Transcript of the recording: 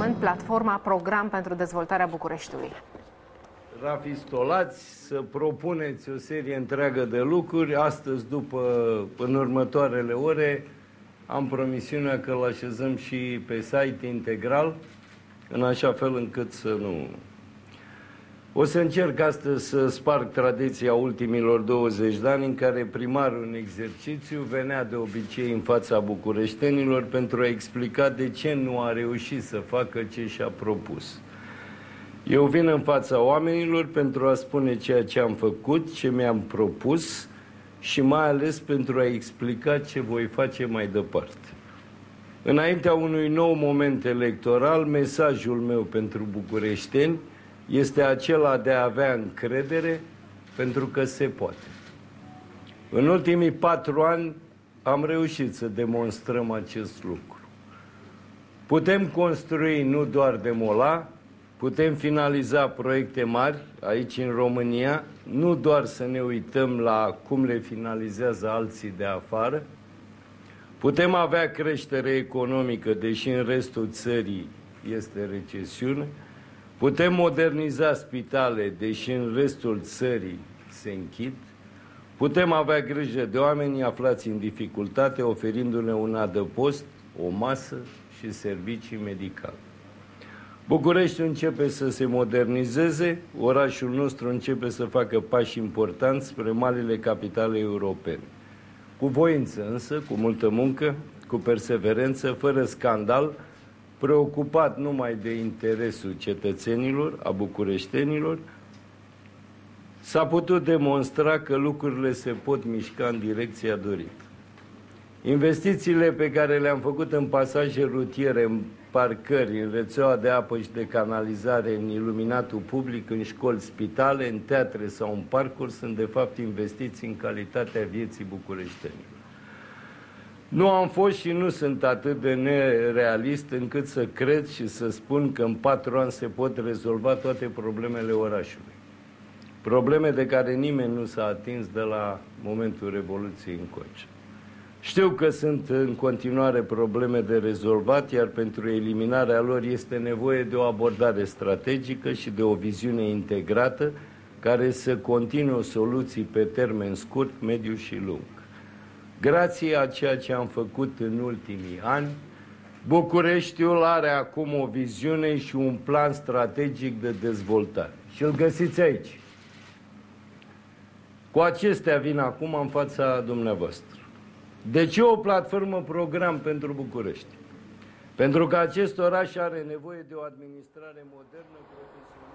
moment platforma Program pentru Dezvoltarea Bucureștiului. rafistolați să propuneți o serie întreagă de lucruri. Astăzi, după, în următoarele ore, am promisiunea că îl așezăm și pe site integral, în așa fel încât să nu... O să încerc astăzi să sparg tradiția ultimilor 20 de ani în care primarul în exercițiu venea de obicei în fața bucureștenilor pentru a explica de ce nu a reușit să facă ce și-a propus. Eu vin în fața oamenilor pentru a spune ceea ce am făcut, ce mi-am propus și mai ales pentru a explica ce voi face mai departe. Înaintea unui nou moment electoral, mesajul meu pentru bucureșteni este acela de a avea încredere pentru că se poate. În ultimii patru ani am reușit să demonstrăm acest lucru. Putem construi nu doar demola, putem finaliza proiecte mari aici în România, nu doar să ne uităm la cum le finalizează alții de afară, putem avea creștere economică, deși în restul țării este recesiune, putem moderniza spitale, deși în restul țării se închid, putem avea grijă de oamenii aflați în dificultate, oferindu-le un adăpost, o masă și servicii medicale. București începe să se modernizeze, orașul nostru începe să facă pași importanți spre marile capitale europene. Cu voință însă, cu multă muncă, cu perseverență, fără scandal, preocupat numai de interesul cetățenilor, a bucureștenilor, s-a putut demonstra că lucrurile se pot mișca în direcția dorită. Investițiile pe care le-am făcut în pasaje rutiere, în parcări, în rețeaua de apă și de canalizare, în iluminatul public, în școli, spitale, în teatre sau în parcuri, sunt de fapt investiții în calitatea vieții bucureștenilor. Nu am fost și nu sunt atât de nerealist încât să cred și să spun că în patru ani se pot rezolva toate problemele orașului. Probleme de care nimeni nu s-a atins de la momentul Revoluției încoace. Știu că sunt în continuare probleme de rezolvat, iar pentru eliminarea lor este nevoie de o abordare strategică și de o viziune integrată care să continue soluții pe termen scurt, mediu și lung. Grație a ceea ce am făcut în ultimii ani, Bucureștiul are acum o viziune și un plan strategic de dezvoltare. Și îl găsiți aici. Cu acestea vin acum în fața dumneavoastră. De ce o platformă program pentru București? Pentru că acest oraș are nevoie de o administrare modernă, profesională.